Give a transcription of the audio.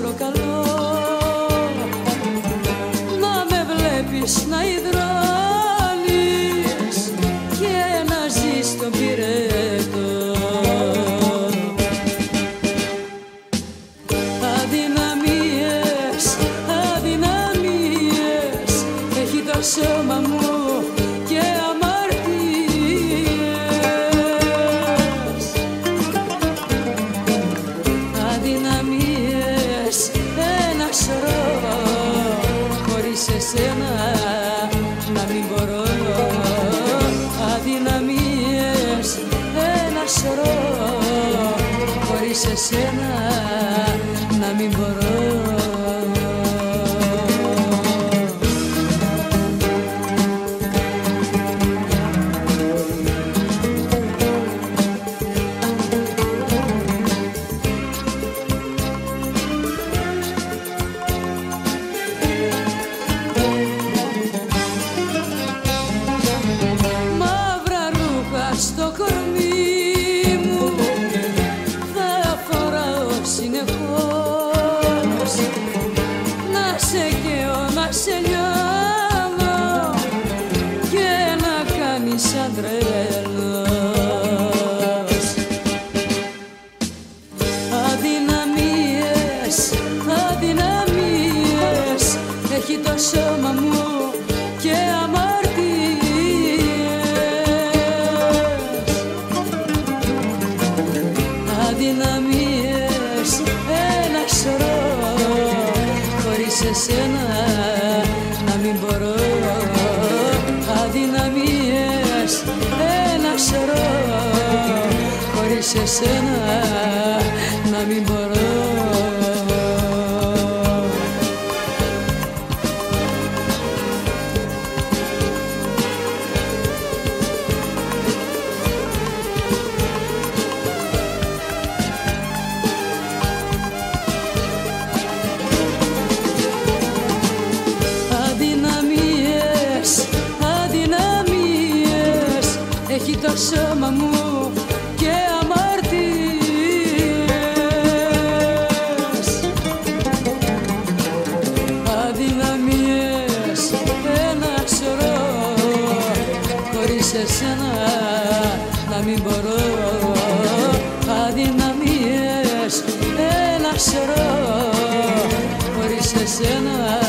προκαλώ. Να με βλέπεις να υδρώνεις και να ζεις το πυρετό. Αδυναμίες, αδυναμίες έχει το σώμα μου χωρίς εσένα να μην μπορώ σε λιώνω και να κάνεις σαν τρελός Αδυναμίες, αδυναμίες έχει το σώμα μου και αμαρτίες. Αδυναμίες, ένα σωρό χωρίς εσένα χωρίς εσένα να μην μπορώ. Αδυναμίες, αδυναμίες έχει το σώμα μου χωρίς εσένα να μην μπορώ. Αδυναμίες, ένα σωρό χωρίς εσένα